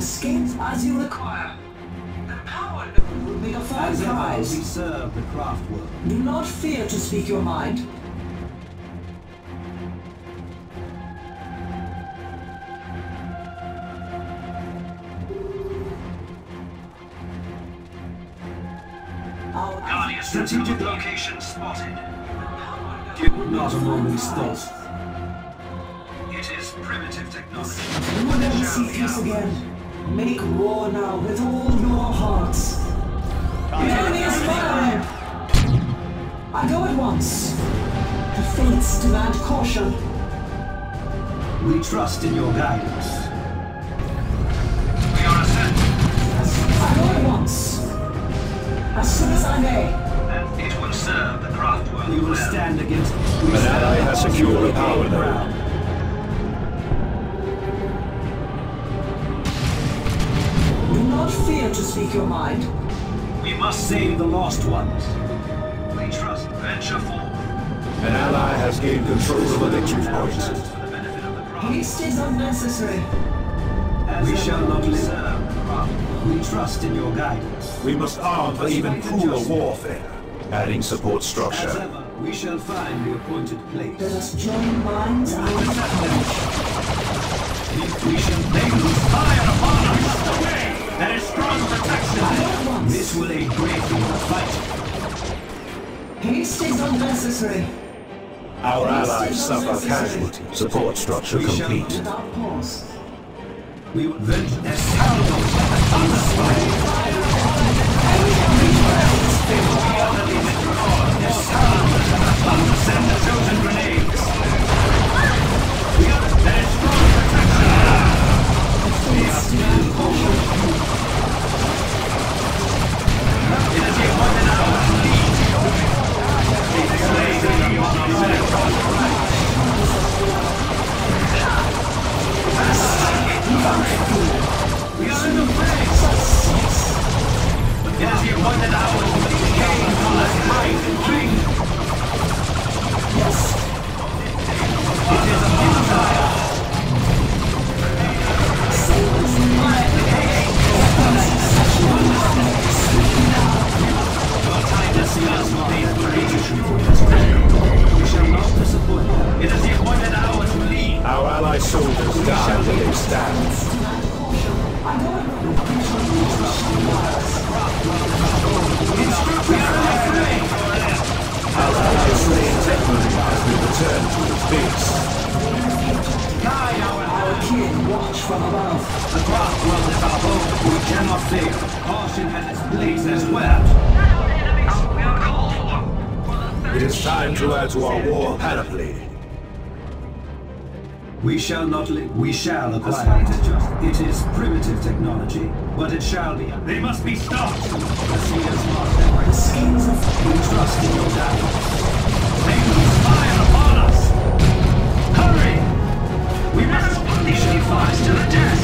The skins as you require. The power will make a fine ever, we prize. serve the craft world. Do not fear to speak your mind. Our Guardian Strategic location spotted. Not a moment's thought. It is primitive technology. You will never see peace again. Make war now with all your hearts. The enemy is mine! I go at once. The fates demand caution. We trust in your guidance. We are ascending, I go at once. As soon as I may. and it will serve the craft world We will stand against. An ally has secured a power node. Not fear to speak your mind. We must Save the lost ones. We trust. Venture forward. An ally has gained control of a victory point. The benefit of the. Haste is unnecessary. As we shall not live. Serve. We trust in your guidance. We must arm for even crueler warfare. Adding support As structure. ever, we shall find the appointed place. Let us join minds and We shall they will fire upon us. There is strong protection. This will aid greatly in the fight. Haste is unnecessary. Our allies suffer casualties. Support structure We shall- complete. Without pause. We will vent as Send It is place as well. We are gone! It is time to add to our war panoply. We shall not live. We shall acquire it. It is primitive technology, but it shall be. They must be stopped. The seers lost their The skins of We trust in your guidance. They will fire upon us. Hurry! We must unleash the fires to the test.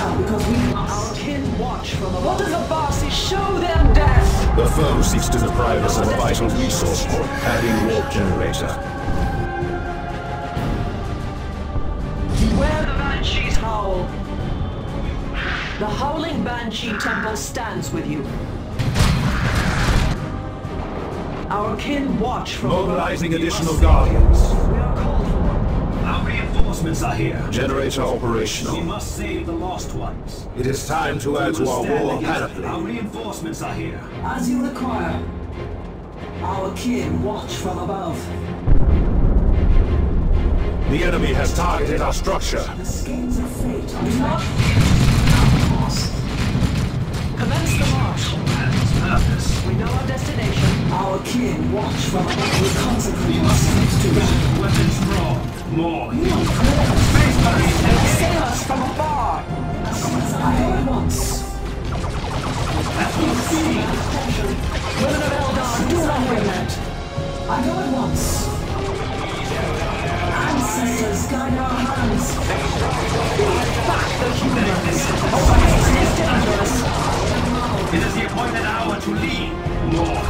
Shall because we must. Our kin watch from above. What does the bossy show them death? The foe seeks to deprive us of a vital resource, adding warp generator. Where the banshees howl. The howling banshee temple stands with you. Our kin watch from above. Mobilizing additional guardians. Reinforcements reinforcements are here. Generator We must save the lost ones. It is time to add to our war against- Our reinforcements are here. As you require. Our kin watch from above. The enemy has targeted our structure. The scales of fate are not Commence the march. We know our destination. Our kin watch from above with We consequences must to keep weapons drawn. More. Space Marines assail us from afar. I go at once. At full speed. Women of Eldar, do not relent. I go at once. Ancestors guide our hands. Back the humans. Operation is dangerous. It is the appointed hour to lead. More.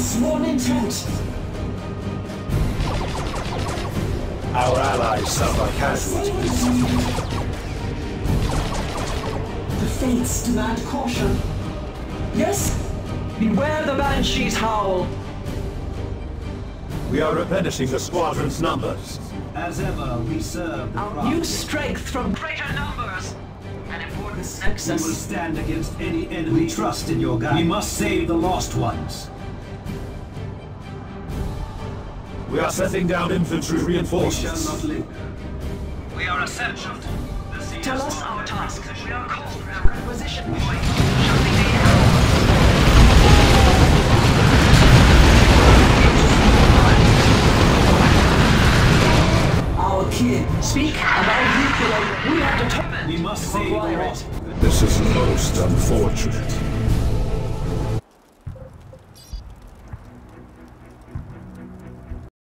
Sworn intent. Our allies suffer casualties. The fates demand caution. Yes, Beware the banshees howl. We are replenishing the squadron's numbers. As ever, we serve the Our craft. new strength from greater numbers. An important We will nexus. stand against any enemy. We trust in your guide. We must save the lost ones. We are sending down infantry We shall reinforcements. not linger. We are essential. The Tell us our task. We are called for a requisition point. Shutting the air. our kin. Speak about nuclear. We are determined We must to save the acquire lost. it. This is most unfortunate.